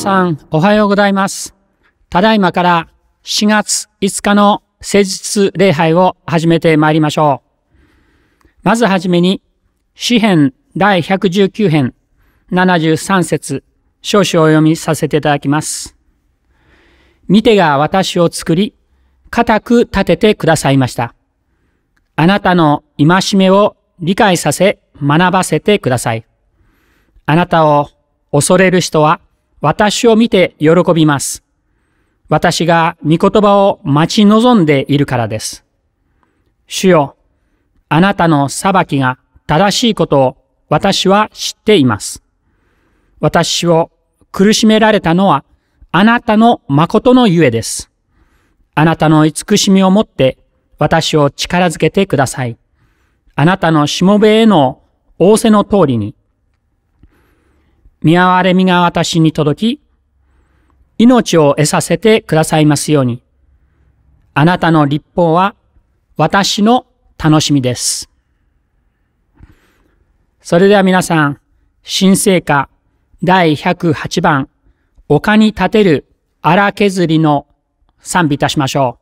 さん、おはようございます。ただいまから4月5日の誠実礼拝を始めてまいりましょう。まずはじめに、詩編第119編73節少々お読みさせていただきます。見てが私を作り、固く立ててくださいました。あなたの戒めを理解させ、学ばせてください。あなたを恐れる人は私を見て喜びます。私が御言葉を待ち望んでいるからです。主よ、あなたの裁きが正しいことを私は知っています。私を苦しめられたのはあなたの誠のゆえです。あなたの慈しみをもって私を力づけてください。あなたのしもべへの仰せの通りに、見哀れみが私に届き、命を得させてくださいますように。あなたの立法は私の楽しみです。それでは皆さん、新聖歌第108番、丘に立てる荒削りの賛美いたしましょう。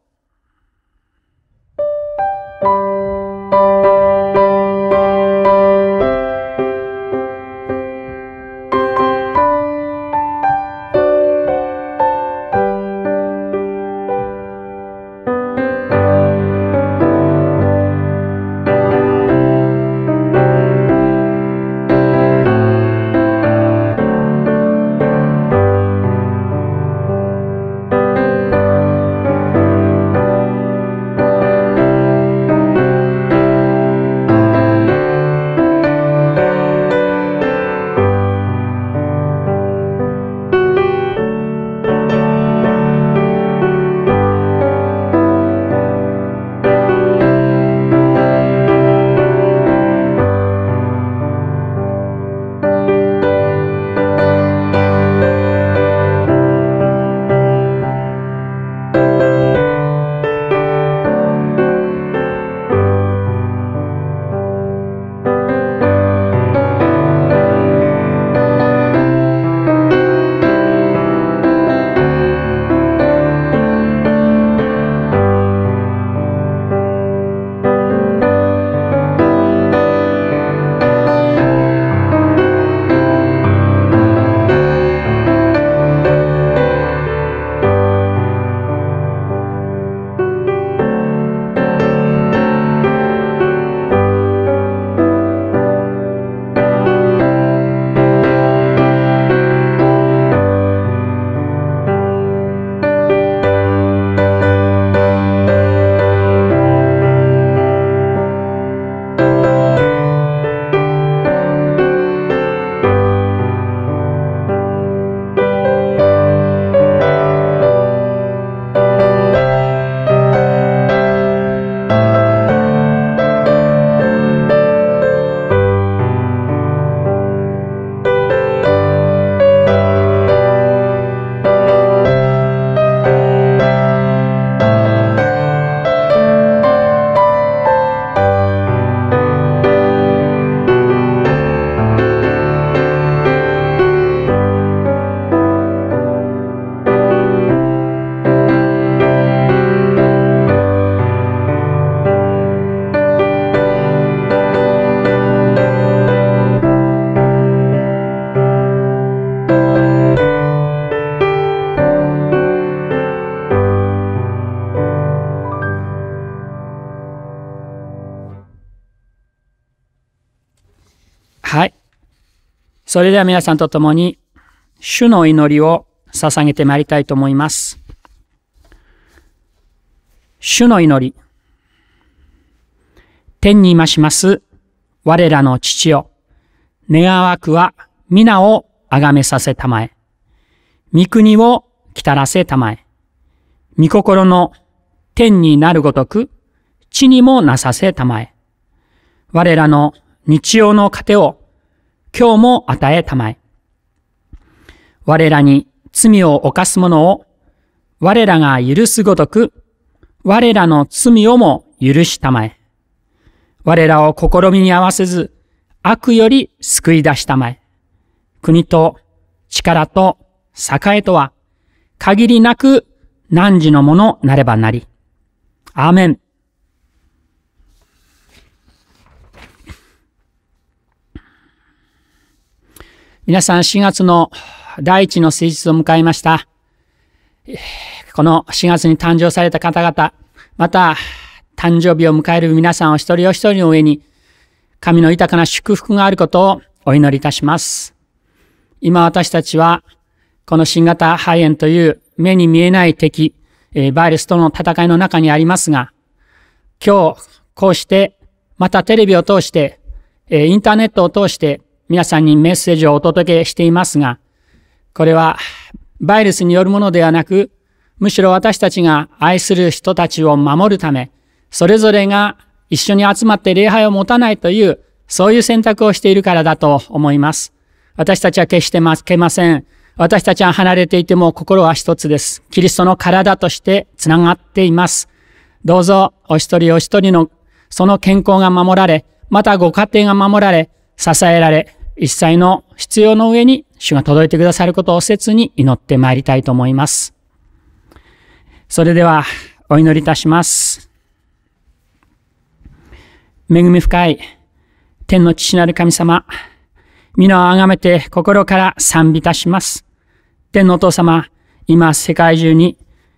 それでは皆さんと共に、主の祈りを捧げてまいりたいと思います。主の祈り。天に増します我らの父よ。願わくは皆をあがめさせたまえ。御国を来たらせたまえ。御心の天になるごとく地にもなさせたまえ。我らの日曜の糧を今日も与えたまえ。我らに罪を犯す者を我らが許すごとく我らの罪をも許したまえ。我らを試みに合わせず悪より救い出したまえ。国と力と栄とは、限りなく汝のものなればなり。アーメン。皆さん4月の第一の聖日を迎えました。この4月に誕生された方々、また誕生日を迎える皆さんお一人お一人の上に、神の豊かな祝福があることをお祈りいたします。今私たちは、この新型肺炎という目に見えない敵、バイルスとの戦いの中にありますが、今日、こうして、またテレビを通して、インターネットを通して皆さんにメッセージをお届けしていますが、これはバイルスによるものではなく、むしろ私たちが愛する人たちを守るため、それぞれが一緒に集まって礼拝を持たないという、そういう選択をしているからだと思います。私たちは決して負けません。私たちは離れていても心は一つです。キリストの体としてつながっています。どうぞお一人お一人のその健康が守られ、またご家庭が守られ、支えられ、一切の必要の上に主が届いてくださることを切に祈ってまいりたいと思います。それではお祈りいたします。恵み深い天の父なる神様、皆をあがめて心から賛美いたします。天のお父様、今世界中に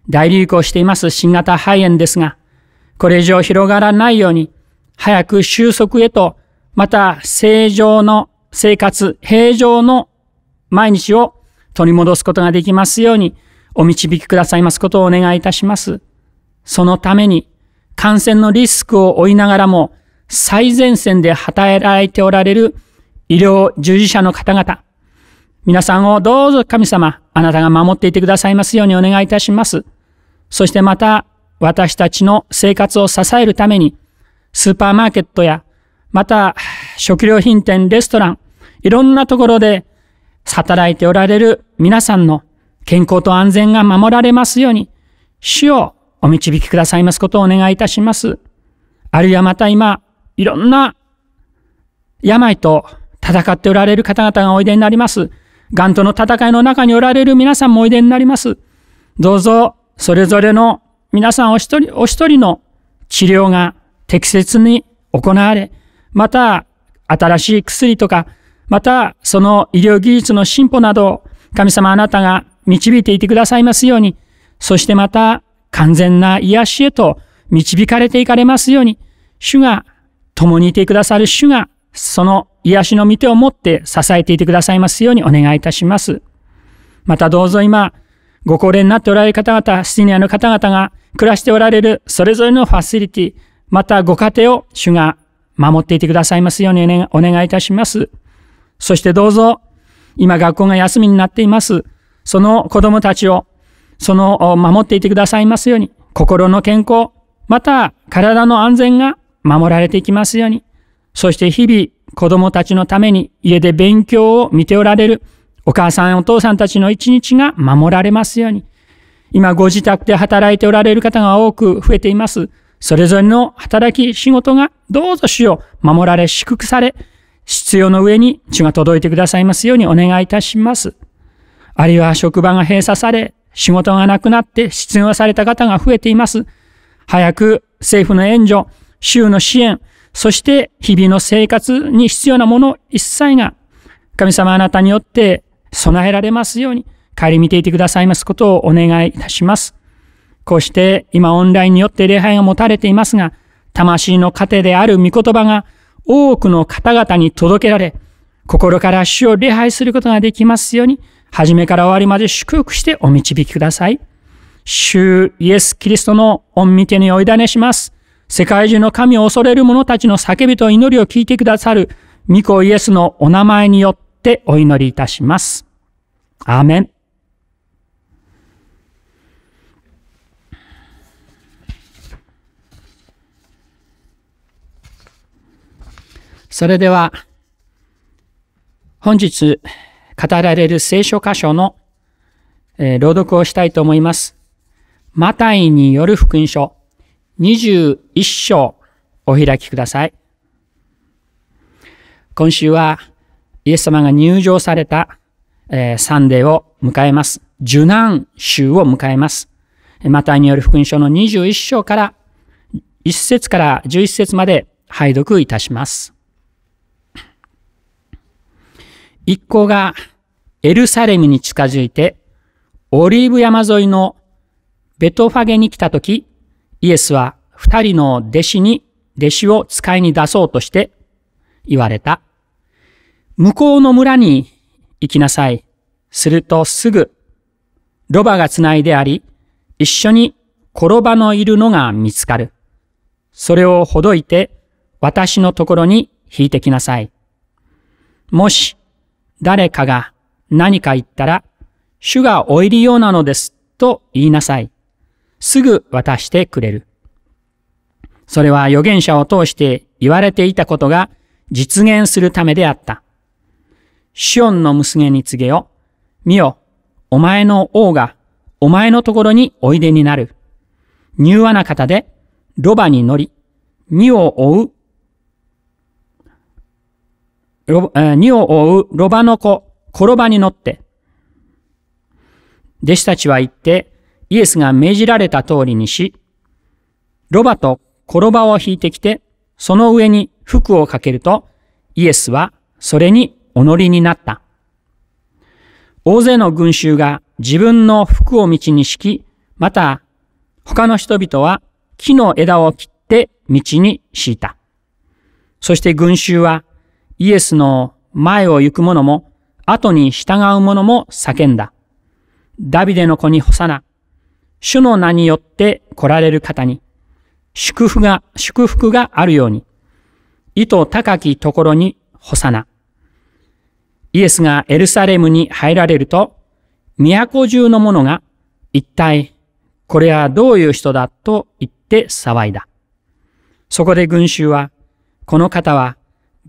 大流行しています新型肺炎ですが、これ以上広がらないように、早く収束へと、また正常の生活、平常の毎日を取り戻すことができますように、お導きくださいますことをお願いいたします。そのために、感染のリスクを負いながらも、最前線で働いておられる医療従事者の方々、皆さんをどうぞ神様、あなたが守っていてくださいますようにお願いいたします。そしてまた、私たちの生活を支えるために、スーパーマーケットや、また、食料品店、レストラン、いろんなところで働いておられる皆さんの健康と安全が守られますように、主をお導きくださいますことをお願いいたします。あるいはまた今、いろんな病と戦っておられる方々がおいでになります。癌との戦いの中におられる皆さんもおいでになります。どうぞ、それぞれの皆さんお一人、お一人の治療が適切に行われ、また、新しい薬とか、また、その医療技術の進歩など神様あなたが導いていてくださいますように、そしてまた、完全な癒しへと導かれていかれますように、主が共にいてくださる主が、その癒しの御手を持って支えていてくださいますようにお願いいたします。またどうぞ今、ご高齢になっておられる方々、シニアの方々が暮らしておられるそれぞれのファシリティ、またご家庭を主が守っていてくださいますようにお願いいたします。そしてどうぞ、今学校が休みになっています。その子供たちを、その守っていてくださいますように、心の健康、また体の安全が守られていきますように。そして日々子供たちのために家で勉強を見ておられるお母さんお父さんたちの一日が守られますように。今ご自宅で働いておられる方が多く増えています。それぞれの働き、仕事がどうぞ主を守られ、祝福され、必要の上に主が届いてくださいますようにお願いいたします。あるいは職場が閉鎖され、仕事がなくなって失業された方が増えています。早く政府の援助、州の支援、そして日々の生活に必要なもの一切が神様あなたによって備えられますように帰り見ていてくださいますことをお願いいたします。こうして今オンラインによって礼拝が持たれていますが、魂の糧である御言葉が多くの方々に届けられ、心から主を礼拝することができますように、初めから終わりまで祝福してお導きください。主イエス・キリストの御御手にお委ねします。世界中の神を恐れる者たちの叫びと祈りを聞いてくださる、御子イエスのお名前によってお祈りいたします。アーメン。それでは、本日語られる聖書箇所の、えー、朗読をしたいと思います。マタイによる福音書21章お開きください。今週はイエス様が入場されたえー、サンデーを迎えます。受難週を迎えます。マタイによる福音書の21章から1節から11節まで拝読いたします。一行がエルサレムに近づいて、オリーブ山沿いのベトファゲに来たとき、イエスは二人の弟子に、弟子を使いに出そうとして言われた。向こうの村に行きなさい。するとすぐ、ロバがつないであり、一緒に転ばのいるのが見つかる。それをほどいて、私のところに引いてきなさい。もし、誰かが何か言ったら、主がお入りようなのですと言いなさい。すぐ渡してくれる。それは預言者を通して言われていたことが実現するためであった。シオンの娘に告げよ。見よ、お前の王がお前のところにおいでになる。柔和な方で、ロバに乗り、荷を追う、荷を追うロバの子、転ばに乗って、弟子たちは言って、イエスが命じられた通りにし、ロバと転ばを引いてきて、その上に服をかけると、イエスはそれにお乗りになった。大勢の群衆が自分の服を道に敷き、また他の人々は木の枝を切って道に敷いた。そして群衆はイエスの前を行く者も後に従う者も叫んだ。ダビデの子に干さな。主の名によって来られる方に祝福が、祝福があるように、意図高きところに干さな。イエスがエルサレムに入られると、都中の者が一体これはどういう人だと言って騒いだ。そこで群衆は、この方は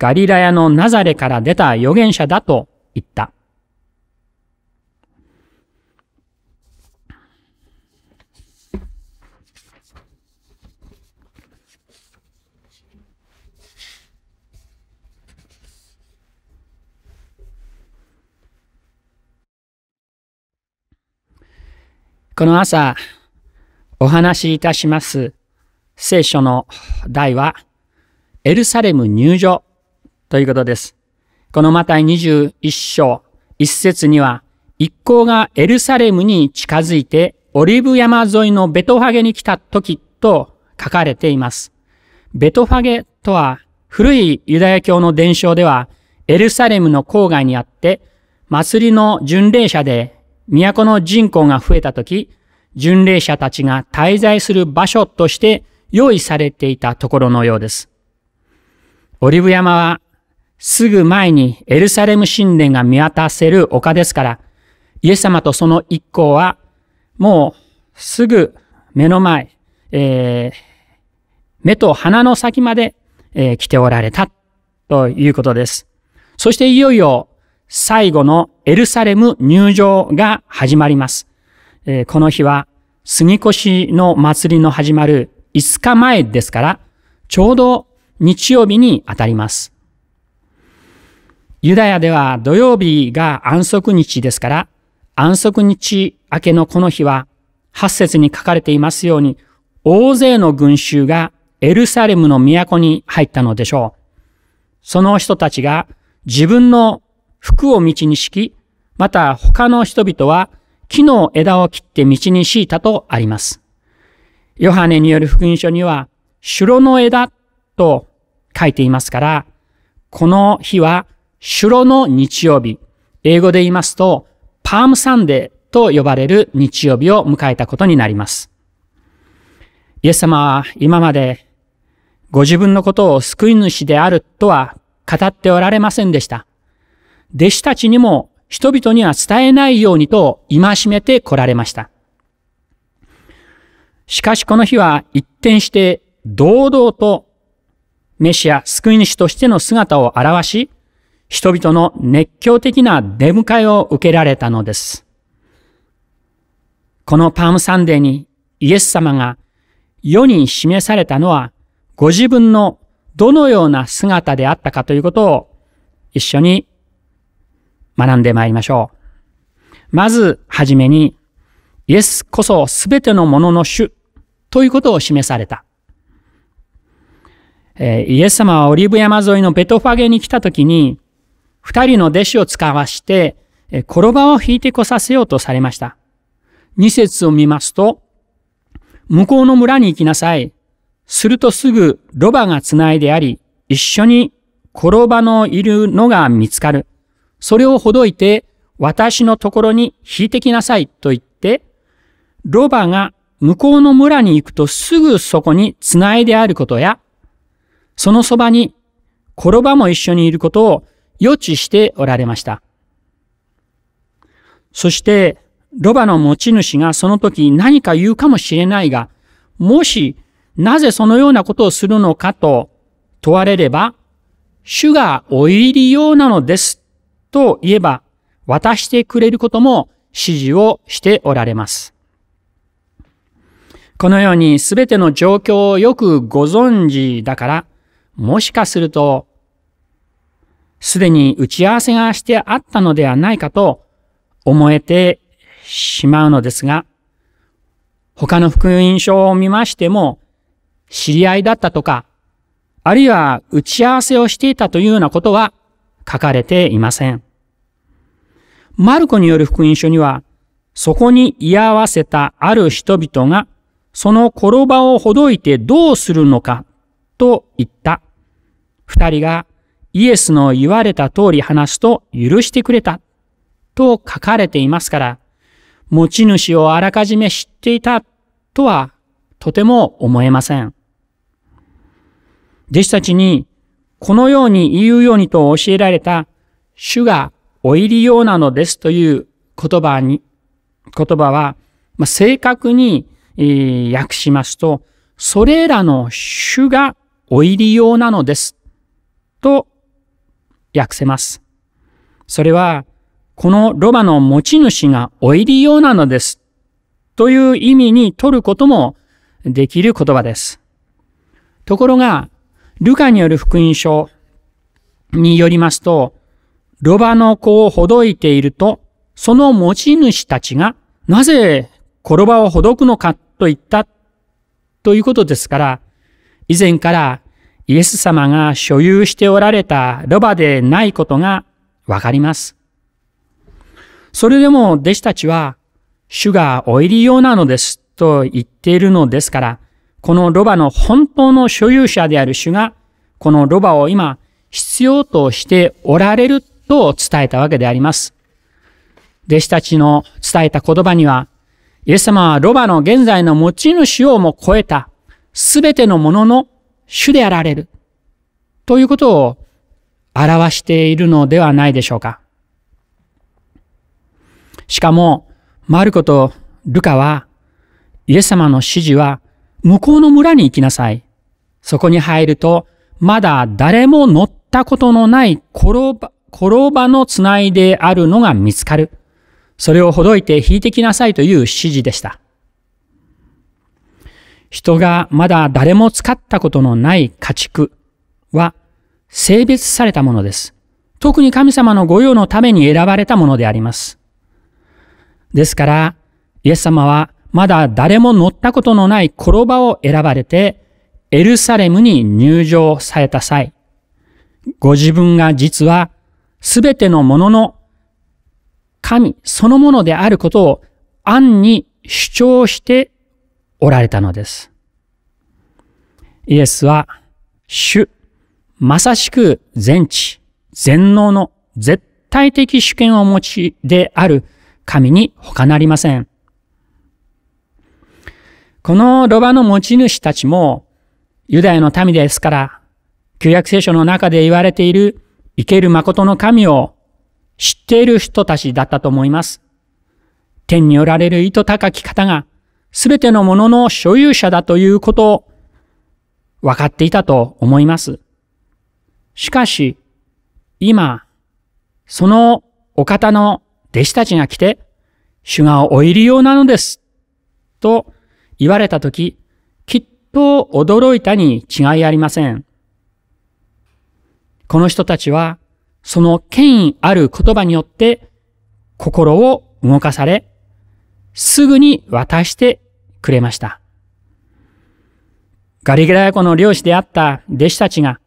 ガリラヤのナザレから出た預言者だと言った。この朝、お話しいたします聖書の題は、エルサレム入場ということです。このマタイ21章1節には、一行がエルサレムに近づいて、オリブ山沿いのベトファゲに来た時と書かれています。ベトファゲとは、古いユダヤ教の伝承では、エルサレムの郊外にあって、祭りの巡礼者で都の人口が増えたとき、巡礼者たちが滞在する場所として用意されていたところのようです。オリブ山はすぐ前にエルサレム神殿が見渡せる丘ですから、イエス様とその一行はもうすぐ目の前、えー、目と鼻の先まで、えー、来ておられたということです。そしていよいよ最後のエルサレム入場が始まります。えー、この日は杉越の祭りの始まる5日前ですから、ちょうど日曜日に当たります。ユダヤでは土曜日が安息日ですから、安息日明けのこの日は、8節に書かれていますように、大勢の群衆がエルサレムの都に入ったのでしょう。その人たちが自分の服を道に敷き、また他の人々は木の枝を切って道に敷いたとあります。ヨハネによる福音書には、城の枝と書いていますから、この日は城の日曜日、英語で言いますと、パームサンデーと呼ばれる日曜日を迎えたことになります。イエス様は今までご自分のことを救い主であるとは語っておられませんでした。弟子たちにも人々には伝えないようにと戒めて来られました。しかしこの日は一転して堂々とメシア、救い主としての姿を表し、人々の熱狂的な出迎えを受けられたのです。このパームサンデーにイエス様が世に示されたのはご自分のどのような姿であったかということを一緒に学んでまいりましょう。まずはじめに、イエスこそすべてのものの主ということを示された。えイエス様はオリーブ山沿いのベトファゲに来た時に、二人の弟子を使わして、転ばを引いてこさせようとされました。二節を見ますと、向こうの村に行きなさい。するとすぐロバがつないであり、一緒に転ばのいるのが見つかる。それをほどいて、私のところに引いてきなさいと言って、ロバが向こうの村に行くとすぐそこにつないであることや、そのそばに転ばも一緒にいることを予知しておられました。そして、ロバの持ち主がその時何か言うかもしれないが、もしなぜそのようなことをするのかと問われれば、主がお入りようなのですと言えば渡してくれることも指示をしておられます。このようにすべての状況をよくご存知だから、もしかすると、すでに打ち合わせがしてあったのではないかと思えてしまうのですが、他の福音書を見ましても、知り合いだったとか、あるいは打ち合わせをしていたというようなことは書かれていません。マルコによる福音書には、そこに居合わせたある人々が、その転ばをほどいてどうするのかと言った。二人がイエスの言われた通り話すと許してくれたと書かれていますから、持ち主をあらかじめ知っていたとはとても思えません。弟子たちにこのように言うようにと教えられた主がお入りようなのですという言葉に、言葉は、まあ、正確に、訳しますと、それらの主がお入りようなのですと訳せます。それは、このロバの持ち主がお入りようなのです。という意味に取ることもできる言葉です。ところが、ルカによる福音書によりますと、ロバの子をほどいていると、その持ち主たちが、なぜ転ばをほどくのかと言ったということですから、以前からイエス様が所有しておられたロバでないことがわかります。それでも弟子たちは、主がお入りようなのですと言っているのですから、このロバの本当の所有者である主が、このロバを今必要としておられると伝えたわけであります。弟子たちの伝えた言葉には、イエス様はロバの現在の持ち主をも超えたすべてのものの主であられるということを表しているのではないでしょうか。しかも、マルコとルカは、イエス様の指示は、向こうの村に行きなさい。そこに入ると、まだ誰も乗ったことのない転ば、転ばのつないであるのが見つかる。それをほどいて引いてきなさいという指示でした。人がまだ誰も使ったことのない家畜は性別されたものです。特に神様の御用のために選ばれたものであります。ですから、イエス様はまだ誰も乗ったことのない転ばを選ばれて、エルサレムに入場された際、ご自分が実はすべてのものの神そのものであることを暗に主張しておられたのです。イエスは主、まさしく全知、全能の絶対的主権を持ちである神に他なりません。このロバの持ち主たちもユダヤの民ですから、旧約聖書の中で言われている生ける誠の神を知っている人たちだったと思います。天におられる意図高き方が、すべてのものの所有者だということを分かっていたと思います。しかし、今、そのお方の弟子たちが来て、主がお入りようなのです。と言われたとき、きっと驚いたに違いありません。この人たちは、その権威ある言葉によって心を動かされ、すぐに渡してくれました。ガリゲラヤ湖の漁師であった弟子たちが、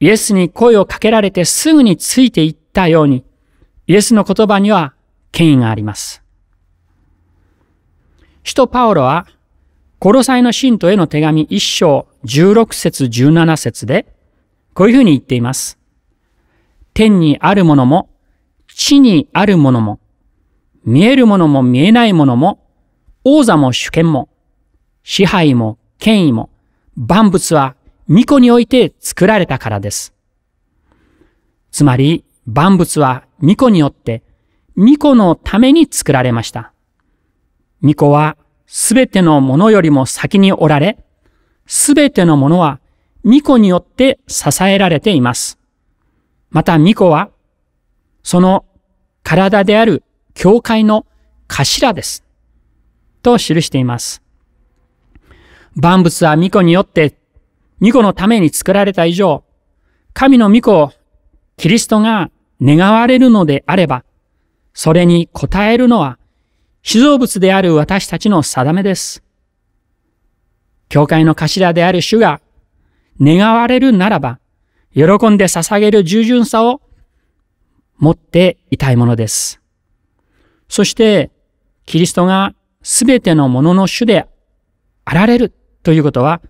イエスに声をかけられてすぐについていったように、イエスの言葉には権威があります。使徒パウロは、コロサイの信徒への手紙1章16節17節で、こういうふうに言っています。天にあるものも、地にあるものも、見えるものも見えないものも、王座も主権も、支配も権威も、万物は巫女において作られたからです。つまり、万物は巫女によって、巫女のために作られました。巫女はすべてのものよりも先におられ、すべてのものは巫女によって支えられています。また巫女は、その体である教会の頭です。と記しています。万物は巫女によって、巫女のために作られた以上、神の巫女をキリストが願われるのであれば、それに応えるのは、被造物である私たちの定めです。教会の頭である主が願われるならば、喜んで捧げる従順さを持っていたいものです。そして、キリストがすべてのものの主であられるということは、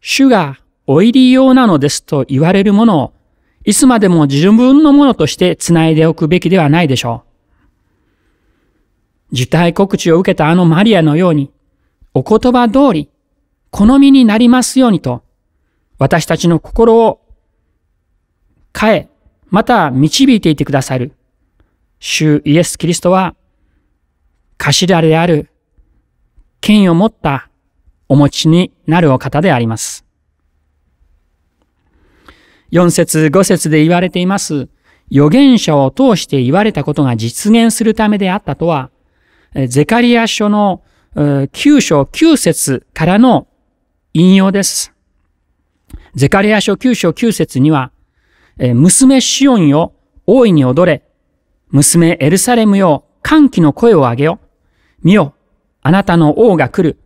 主がお入り用なのですと言われるものを、いつまでも自分のものとして繋いでおくべきではないでしょう。受胎告知を受けたあのマリアのように、お言葉通り、好みになりますようにと、私たちの心を変え、また導いていてくださる、主イエス・キリストは、頭である権威を持ったお持ちになるお方であります。4節5節で言われています、預言者を通して言われたことが実現するためであったとは、ゼカリア書の9章9節からの引用です。ゼカリア書9章9節には、娘シオンよ、大いに踊れ。娘エルサレムよ、歓喜の声を上げよ。見よ、あなたの王が来る。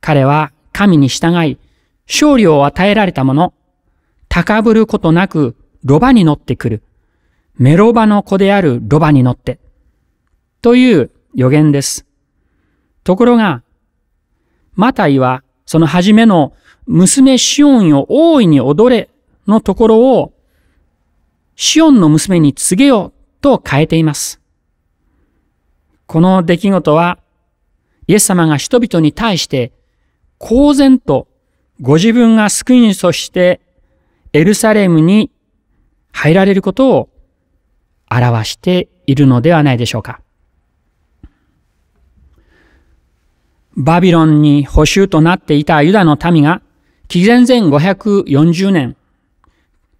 彼は神に従い、勝利を与えられた者、高ぶることなく、ロバに乗ってくる。メロバの子であるロバに乗って。という予言です。ところが、マタイは、その初めの娘シオンよ大いに踊れのところを、シオンの娘に告げよと変えています。この出来事は、イエス様が人々に対して公然とご自分が救い主としてエルサレムに入られることを表しているのではないでしょうか。バビロンに捕囚となっていたユダの民が紀元前540年、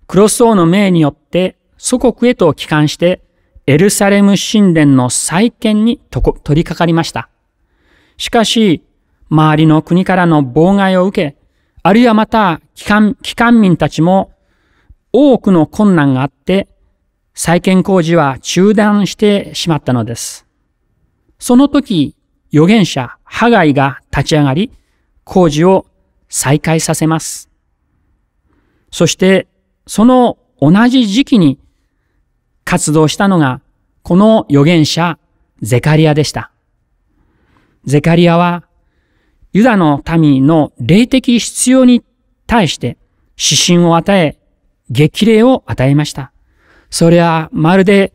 クロス王の命によって祖国へと帰還してエルサレム神殿の再建に取り掛かりました。しかし、周りの国からの妨害を受け、あるいはまた、機関、機関民たちも多くの困難があって、再建工事は中断してしまったのです。その時、預言者、ハガイが立ち上がり、工事を再開させます。そして、その同じ時期に活動したのが、この預言者、ゼカリアでした。ゼカリアはユダの民の霊的必要に対して指針を与え、激励を与えました。それはまるで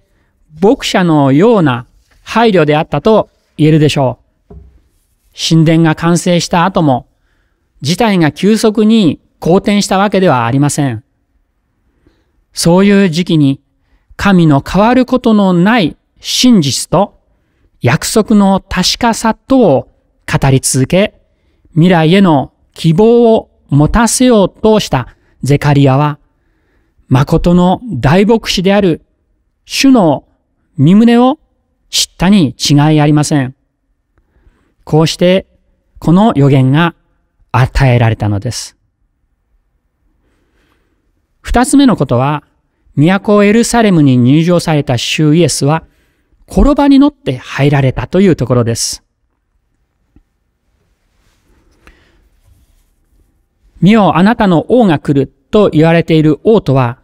牧者のような配慮であったと言えるでしょう。神殿が完成した後も、事態が急速に好転したわけではありません。そういう時期に神の変わることのない真実と約束の確かさとを語り続け、未来への希望を持たせようとしたゼカリアは、誠の大牧師である主の身旨を知ったに違いありません。こうして、この予言が与えられたのです。二つ目のことは、都エルサレムに入場された主イエスは、転ばに乗って入られたというところです。見よ、あなたの王が来ると言われている王とは、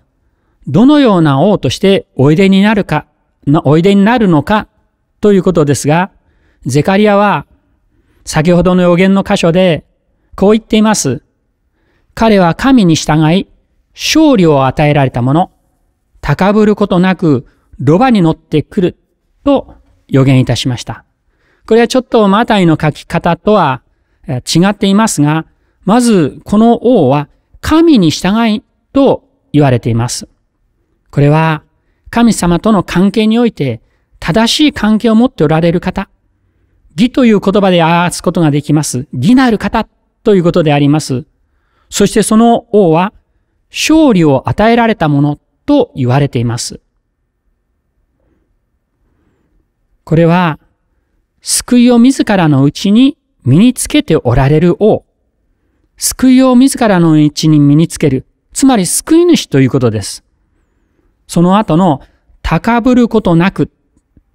どのような王としておいでになるか、おいでになるのかということですが、ゼカリアは先ほどの予言の箇所でこう言っています。彼は神に従い、勝利を与えられた者、高ぶることなく、ロバに乗ってくると予言いたしました。これはちょっとマタイの書き方とは違っていますが、まず、この王は神に従いと言われています。これは神様との関係において正しい関係を持っておられる方、義という言葉で表すことができます。義なる方ということであります。そしてその王は勝利を与えられたものと言われています。これは救いを自らのうちに身につけておられる王。救いを自らのうちに身につける。つまり救い主ということです。その後の高ぶることなく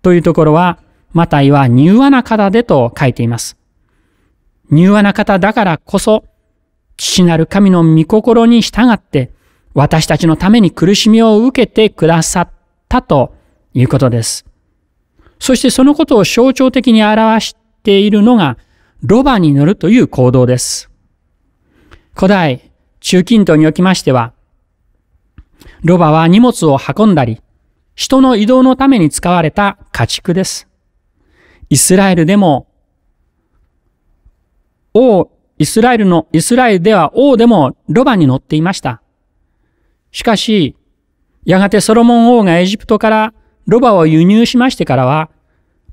というところは、マタイは柔和な方でと書いています。柔和な方だからこそ、父なる神の御心に従って、私たちのために苦しみを受けてくださったということです。そしてそのことを象徴的に表しているのが、ロバに乗るという行動です。古代、中近東におきましては、ロバは荷物を運んだり、人の移動のために使われた家畜です。イスラエルでも、王、イスラエルの、イスラエルでは王でもロバに乗っていました。しかし、やがてソロモン王がエジプトからロバを輸入しましてからは、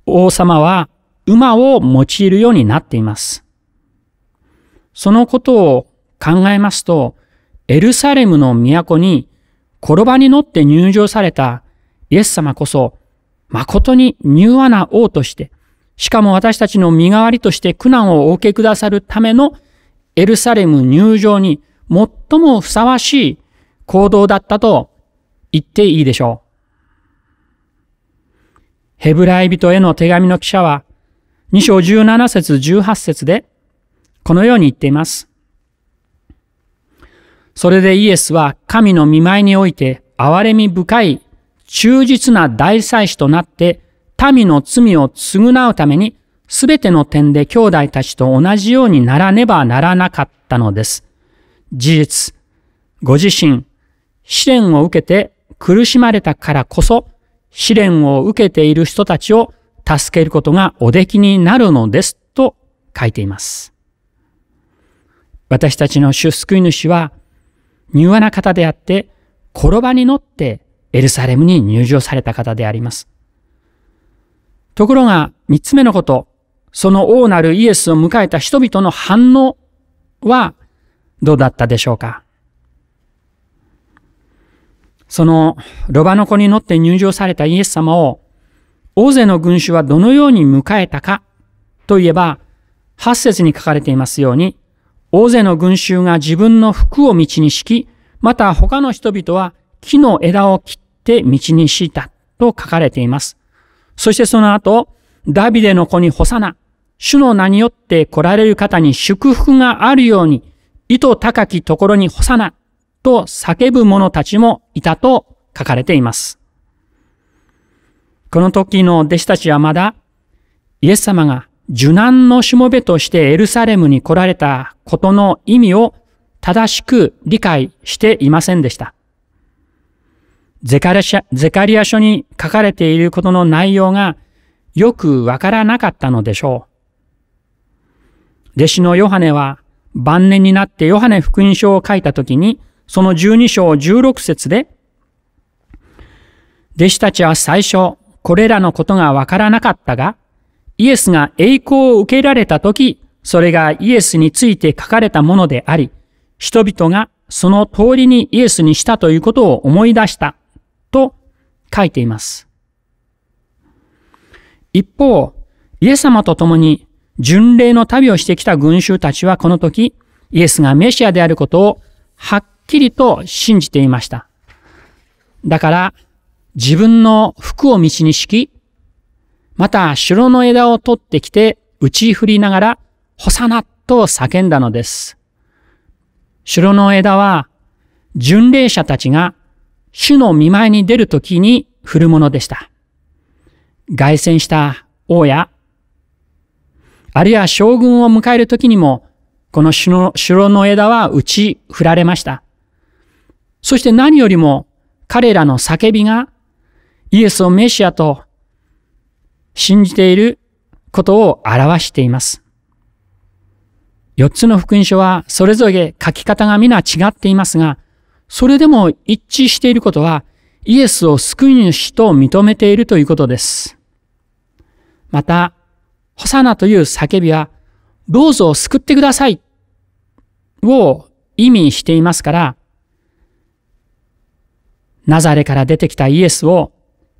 王様は馬を用いるようになっています。そのことを考えますと、エルサレムの都に転ばに乗って入場されたイエス様こそ、誠に柔和な王として、しかも私たちの身代わりとして苦難をお受けくださるためのエルサレム入場に最もふさわしい行動だったと言っていいでしょう。ヘブライ人への手紙の記者は、2章17節18節で、このように言っています。それでイエスは神の見舞いにおいて憐れみ深い忠実な大祭司となって民の罪を償うためにすべての点で兄弟たちと同じようにならねばならなかったのです。事実、ご自身、試練を受けて苦しまれたからこそ、試練を受けている人たちを助けることがおできになるのですと書いています。私たちの主救い主は、柔和な方であって、転ばに乗ってエルサレムに入場された方であります。ところが、三つ目のこと、その王なるイエスを迎えた人々の反応はどうだったでしょうかそのロバの子に乗って入場されたイエス様を大勢の群衆はどのように迎えたかといえば、八節に書かれていますように、大勢の群衆が自分の服を道に敷き、また他の人々は木の枝を切って道に敷いたと書かれています。そしてその後、ダビデの子に干さな、主の名によって来られる方に祝福があるように、意図高きところに干さな、と叫ぶ者たちもいたと書かれています。この時の弟子たちはまだ、イエス様が受難のしもべとしてエルサレムに来られたことの意味を正しく理解していませんでした。ゼカリアゼカリア書に書かれていることの内容がよくわからなかったのでしょう。弟子のヨハネは晩年になってヨハネ福音書を書いたときに、その12章16節で、弟子たちは最初、これらのことがわからなかったが、イエスが栄光を受けられたとき、それがイエスについて書かれたものであり、人々がその通りにイエスにしたということを思い出したと書いています。一方、イエス様と共に巡礼の旅をしてきた群衆たちはこの時、イエスがメシアであることをはっきりと信じていました。だから、自分の服を道に敷き、また城の枝を取ってきて打ち振りながら、ホサナと叫んだのです。城の枝は、巡礼者たちが主の見舞いに出るときに振るものでした。凱旋した王や、あるいは将軍を迎えるときにも、この城の枝は打ち振られました。そして何よりも彼らの叫びがイエスをメシアと信じていることを表しています。四つの福音書はそれぞれ書き方が皆違っていますが、それでも一致していることはイエスを救い主と認めているということです。また、ホサナという叫びは、どうぞ救ってくださいを意味していますから、ナザレから出てきたイエスを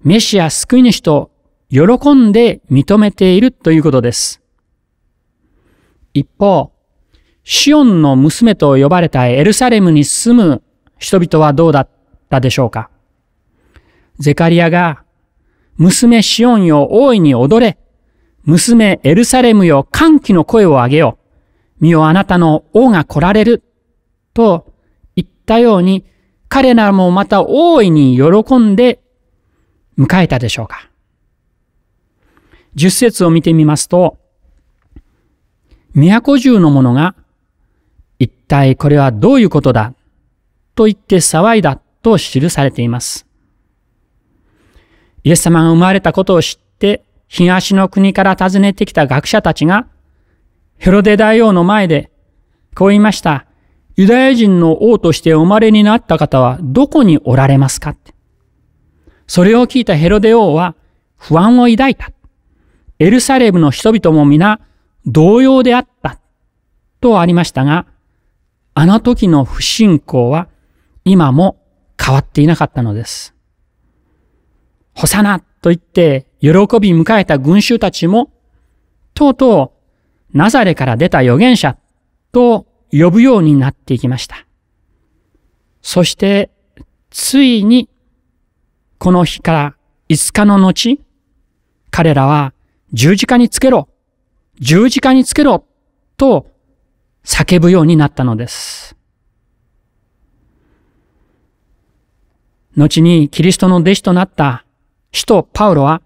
メシア救い主と喜んで認めているということです。一方、シオンの娘と呼ばれたエルサレムに住む人々はどうだったでしょうかゼカリアが、娘シオンよ大いに踊れ、娘エルサレムよ歓喜の声を上げよ。見よあなたの王が来られる。と言ったように、彼らもまた大いに喜んで迎えたでしょうか。十節を見てみますと、都中の者が、一体これはどういうことだと言って騒いだと記されています。イエス様が生まれたことを知って東の国から訪ねてきた学者たちがヘロデ大王の前でこう言いました。ユダヤ人の王としてお生まれになった方はどこにおられますかそれを聞いたヘロデ王は不安を抱いた。エルサレムの人々も皆同様であった。とありましたが、あの時の不信仰は今も変わっていなかったのです。ホサナと言って喜び迎えた群衆たちも、とうとうナザレから出た預言者と呼ぶようになっていきました。そして、ついに、この日から5日の後、彼らは十字架につけろ十字架につけろと叫ぶようになったのです。後にキリストの弟子となった使徒パウロは、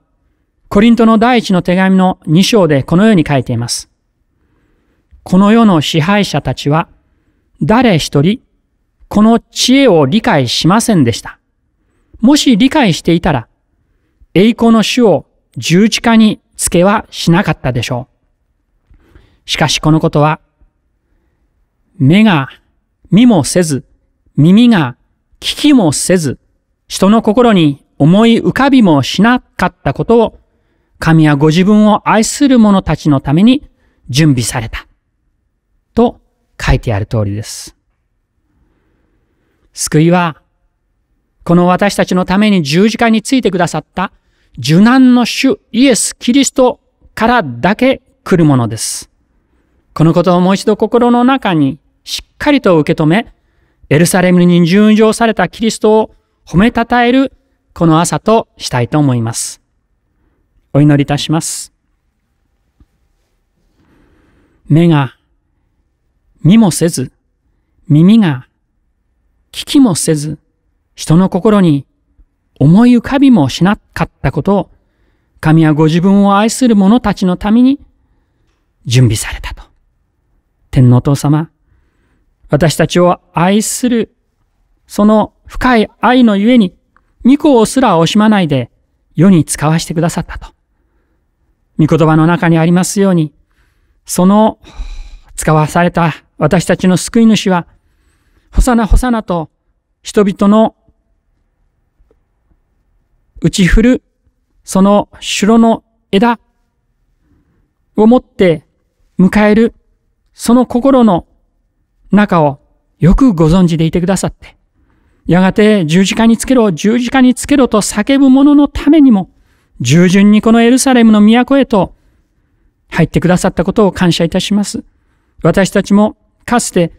コリントの第一の手紙の2章でこのように書いています。この世の支配者たちは、誰一人、この知恵を理解しませんでした。もし理解していたら、栄光の主を十字架につけはしなかったでしょう。しかしこのことは、目が見もせず、耳が聞きもせず、人の心に思い浮かびもしなかったことを、神はご自分を愛する者たちのために準備された。と書いてある通りです。救いは、この私たちのために十字架についてくださった受難の主イエス・キリストからだけ来るものです。このことをもう一度心の中にしっかりと受け止め、エルサレムに順上されたキリストを褒めたたえるこの朝としたいと思います。お祈りいたします。目が見もせず、耳が聞きもせず、人の心に思い浮かびもしなかったことを、神はご自分を愛する者たちのために準備されたと。天皇父様、私たちを愛するその深い愛のゆえに、御子をすら惜しまないで世に使わしてくださったと。御言葉の中にありますように、その使わされた私たちの救い主は、ほさなほさなと人々の打ち振るその城の枝を持って迎えるその心の中をよくご存知でいてくださって、やがて十字架につけろ、十字架につけろと叫ぶ者のためにも、従順にこのエルサレムの都へと入ってくださったことを感謝いたします。私たちもかつて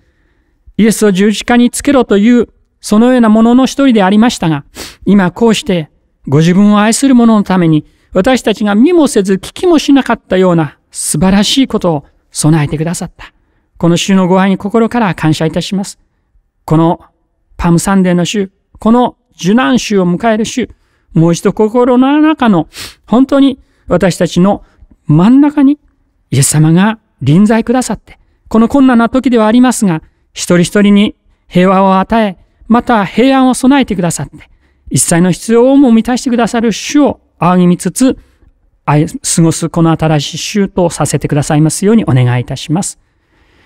イエスを十字架につけろというそのようなものの一人でありましたが、今こうしてご自分を愛する者のために私たちが見もせず聞きもしなかったような素晴らしいことを備えてくださった。この週のご愛に心から感謝いたします。このパムサンデーの週、この受難週を迎える週、もう一度心の中の本当に私たちの真ん中にイエス様が臨在くださって、この困難な時ではありますが、一人一人に平和を与え、また平安を備えてくださって、一切の必要をも満たしてくださる主を仰ぎ見つつ、過ごすこの新しい週とさせてくださいますようにお願いいたします。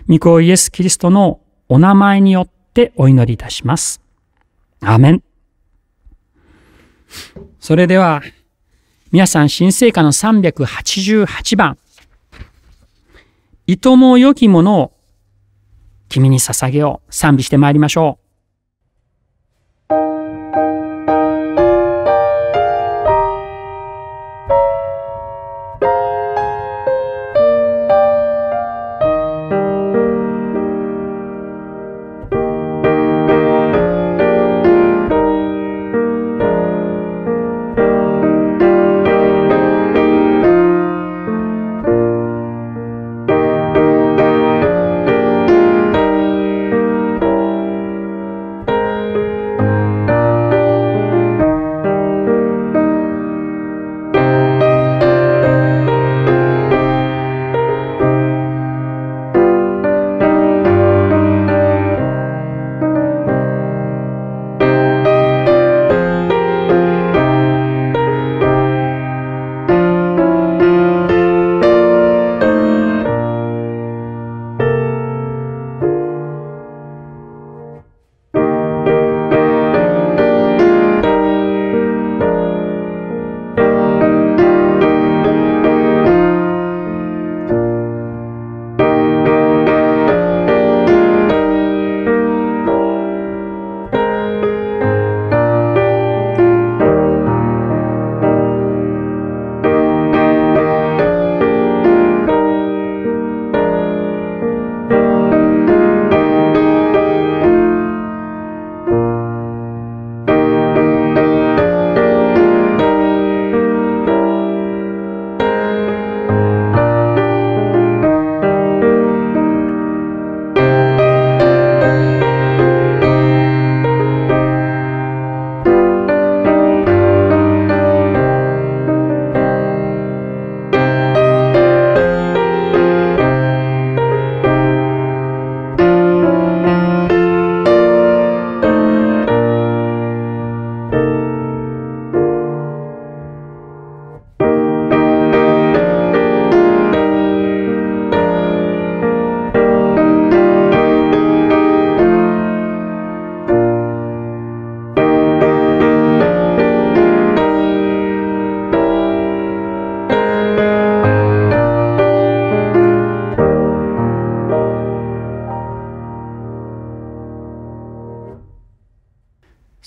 御子イエス・キリストのお名前によってお祈りいたします。アーメン。それでは、皆さん、新聖歌の388番。いとも良きものを君に捧げよう。賛美してまいりましょう。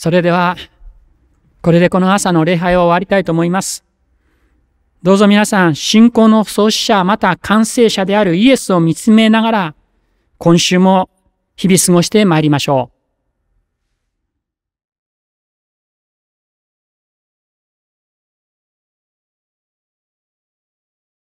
それでは、これでこの朝の礼拝を終わりたいと思います。どうぞ皆さん、信仰の創始者、また完成者であるイエスを見つめながら、今週も日々過ごして参りましょう。